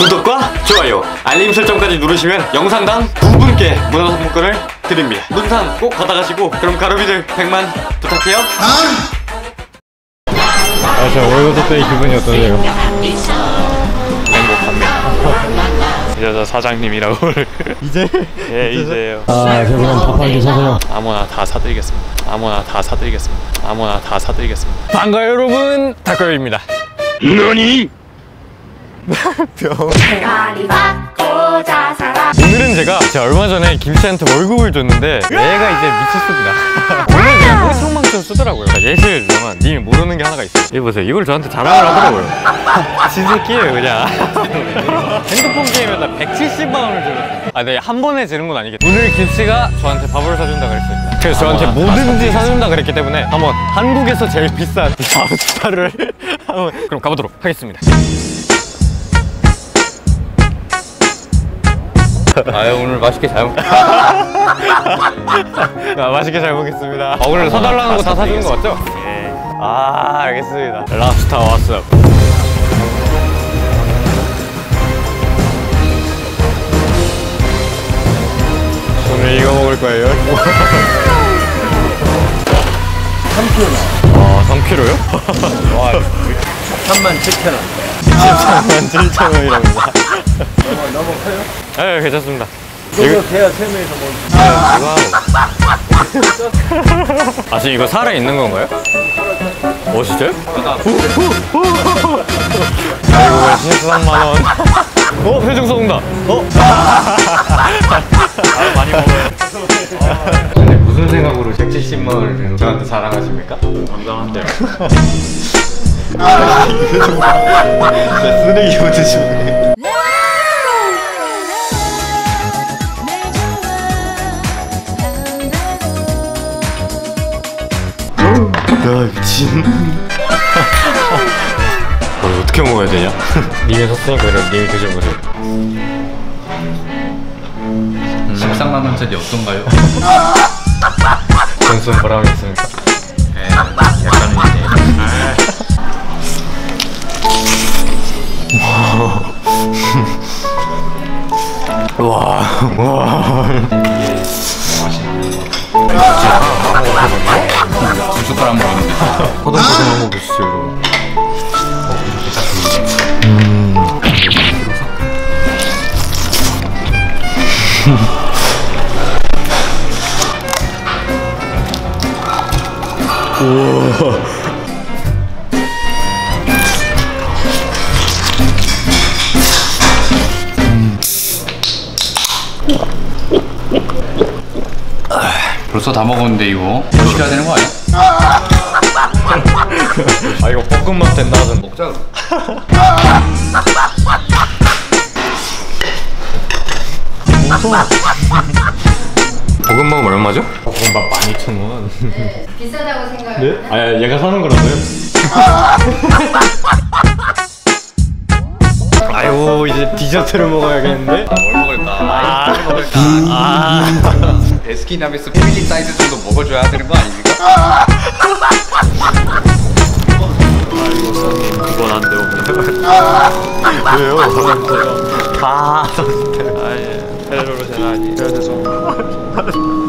구독과 좋아요, 알림 설정까지 누르시면 영상당 두 분께 문화 상품권을 드립니다. 문상 꼭 받아가시고 그럼 가로비들 100만 부탁해요. 아, 저 월급 때 기분이 어떠세요? 행복합니다. 저 사장님이라고 이제? 예 이제요. 아, 결국엔 밥한끼 사세요. 아무나 다 사드리겠습니다. 아무나 다 사드리겠습니다. 아무나 다 사드리겠습니다. 반가워요, 여러분. 닭가요입니다. 대가 리 받고자 살아 오늘은 제가 제가 얼마 전에 김씨한테 월급을 줬는데 얘가 이제 미쳤습니다. 오늘 그냥 호청망청 쓰더라고요. 예시를 들자면 님이 모르는 게 하나가 있어요. 이거 보세요. 이걸 저한테 자랑을 하더라고요. 지새끼예요 그냥. 핸드폰 게임에 나 170만 원을 들었어요. 아, 네, 한 번에 지는 건 아니겠죠. 오늘 김씨가 저한테 밥을 사준다 그랬습니다. 그래서 저한테 아, 뭐든지 사준다 그랬기 때문에 한번 한국에서 제일 비싼 랍스타를 한번 그럼 가보도록 하겠습니다. 아유 오늘 맛있게 잘 먹. 아, 맛있게 잘 먹겠습니다. 아, 오늘 사달라는 거 다 사주는 거 맞죠? 예. 아 알겠습니다. 랍스타 왔어. 오늘 이거 먹을 거예요. 3kg. 아 3kg요? 와 3만 7천 원. 13만 7천 원이랍니다. 너무 커요? 네 괜찮습니다. 이거 돼야 세 명이서 먹. 아 지금 이거 살아 있는 건가요? 어 진짜요? 아이고 13만 원. 어 회중서 온다. 어? 아 많이 먹어요. 근데 무슨 생각으로 170만 원을 저한테 자랑하십니까? 건강한데요. 쓰레기부터 주네. 야 미친. 어, 어떻게 먹어야 되냐? 님이 샀으니까 그럼 님이 드셔보세요. 13만 원짜리 어떤가요? 전순 보람이 있습니까? 예, 약간 이제 와, 와. 두 숟가락 먹었는데 포동포동 한거 보시죠 여러분. 벌써 다 먹었는데 이거 더 시켜야 되는 거 아니야? 아 이거 볶음밥 된다 하던데 먹자 볶음밥은 얼마죠? 볶음밥 12,000원 비싸다고 생각을 네? 아 얘가 사는 거라고요? 아이고 이제 디저트를 먹어야겠는데 뭘 먹을까? 아이스크림 먹을까? 베스킨라빈스 패밀리 사이즈 정도 먹어줘야 되는 거 아닙니까? 이건 안 돼요. 왜요? 아 예. 페로로 제나니. 그래 죄송합니다.